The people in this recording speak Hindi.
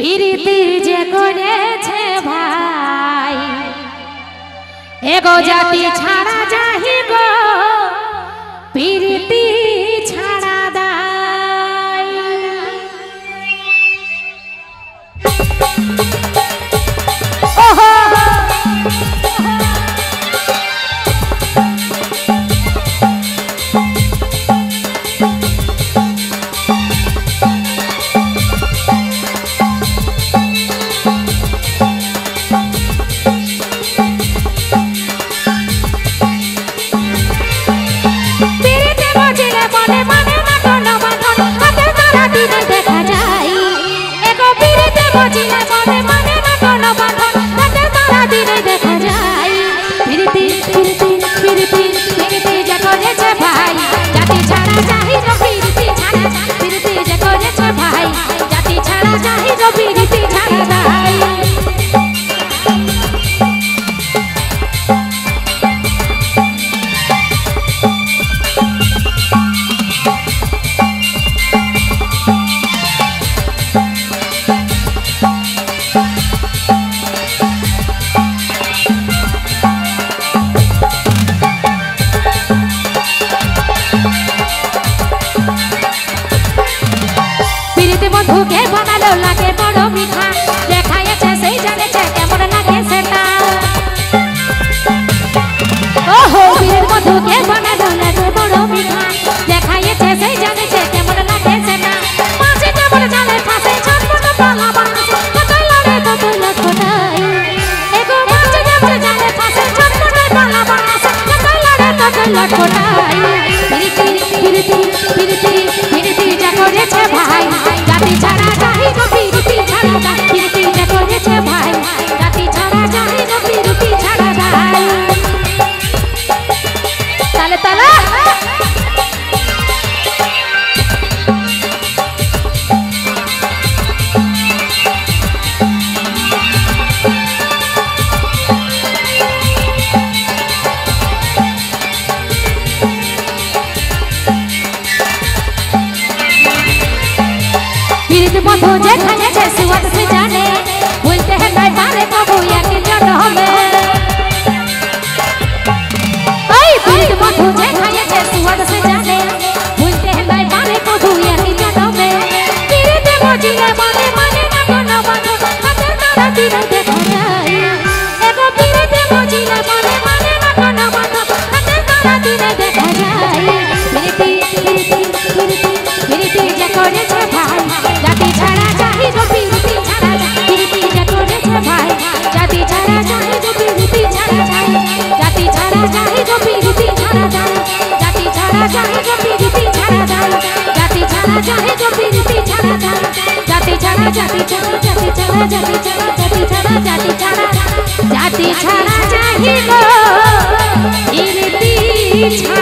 প্রীতি যে করেছে ভাই। এগো জাতি ছাড়া じゃん ছটপট পালা বানাছে কতই पीड़ित बंधु जे खाने छे सिवत से जाने। बोलते हैं नहीं पारे कबू या के जन हमें। ओए पीड़ित बंधु जे खाने छे सिवत से जाने। बोलते हैं नहीं पारे कबू या के जन हमें। पीड़ित बजिले माने माने ना कोना बंधु हाथे तारा दिन देखा जाए एगो पीड़ित बजिले माने माने ना कोना बंधु हाथे तारा दिन देखा जाए पीड़ित पीड़ित पीड़ित पीड़ित ছাড়া চাহে যে বিরতি ছাড়া ধান জাতি ছাড়া চাহে যে বিরতি ছাড়া ধান জাতি ছাড়া জাতি ছাড়া জাতি ছাড়া জাতি ছাড়া জাতি ছাড়া জাতি ছাড়া জাতি ছাড়া চাহিব বিরতি ছাড়া